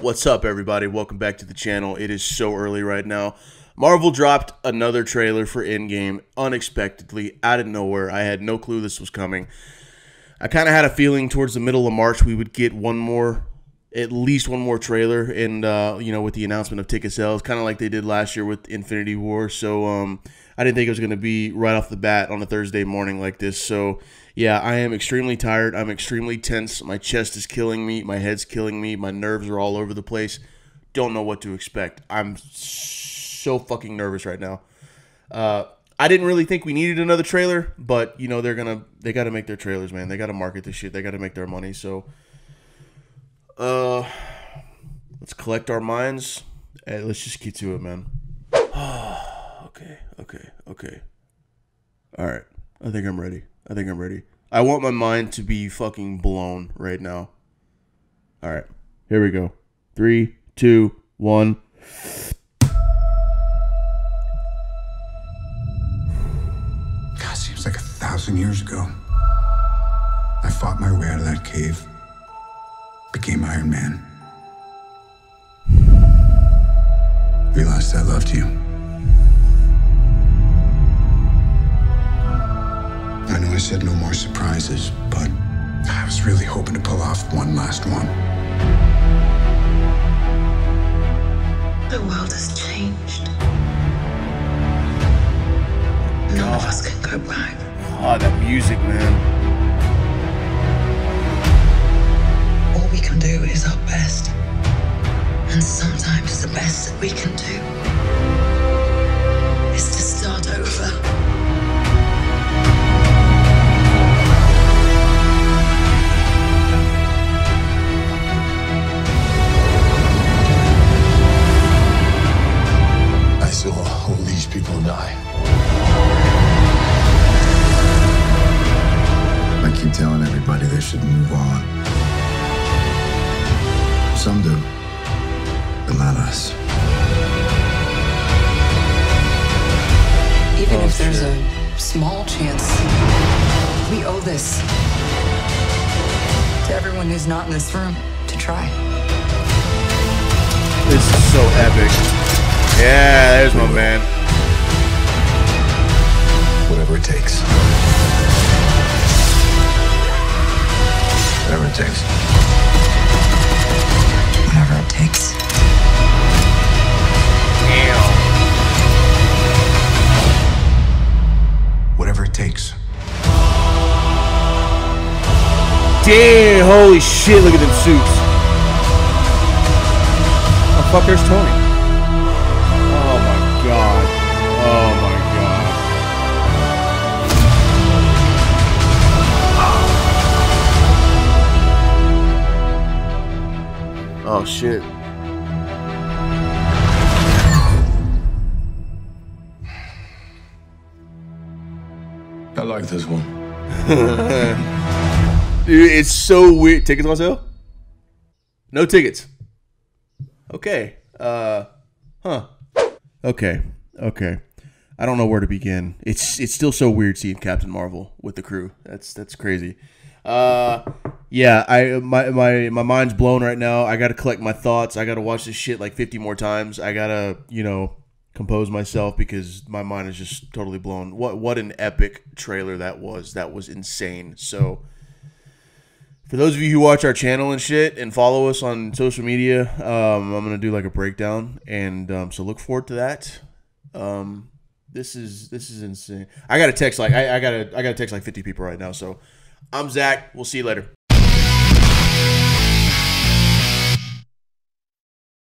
What's up, everybody? Welcome back to the channel. It is so early right now. Marvel dropped another trailer for Endgame unexpectedly out of nowhere. I had no clue this was coming. I kind of had a feeling towards the middle of March we would get one more, at least one more trailer, and uh, you know, with the announcement of ticket sales, kind of like they did last year with Infinity War. So um, I didn't think it was going to be right off the bat on a Thursday morning like this. So yeah, I am extremely tired. I'm extremely tense. My chest is killing me. My head's killing me. My nerves are all over the place. Don't know what to expect. I'm so fucking nervous right now. Uh, I didn't really think we needed another trailer, but you know they're gonna they got to make their trailers, man. They got to market this shit. They got to make their money. So, uh, let's collect our minds and let's just get to it, man. okay, okay, okay. All right, I think I'm ready. I think I'm ready. I want my mind to be fucking blown right now. All right, here we go. Three, two, one. God, seems like a thousand years ago. I fought my way out of that cave, became Iron Man. Realized I loved you. I know I said no more surprises, but I was really hoping to pull off one last one. The world has changed. None of us can go back. Ah, that music, man. Is our best. And sometimes it's the best that we can do Some do, but not us. Even Oh, if there's shit. a small chance, we owe this to everyone who's not in this room to try. This is so epic. Yeah, there's my man. Whatever it takes. Whatever it takes. Damn, holy shit, look at them suits. Oh, fuck, there's Tony. Oh my god. Oh my god. Oh shit. I like this one. Dude, it's so weird. Tickets on sale? No tickets. Okay. Uh huh. Okay. Okay. I don't know where to begin. It's it's still so weird seeing Captain Marvel with the crew. That's that's crazy. Uh yeah, I my my my mind's blown right now. I got to collect my thoughts. I got to watch this shit like 50 more times. I got to, you know, compose myself because my mind is just totally blown. What what an epic trailer that was. That was insane. So for those of you who watch our channel and shit and follow us on social media, um, I'm gonna do like a breakdown, and um, so look forward to that. Um, this is this is insane. I got to text like I, I gotta I gotta text like 50 people right now. So I'm Zach. We'll see you later.